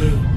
the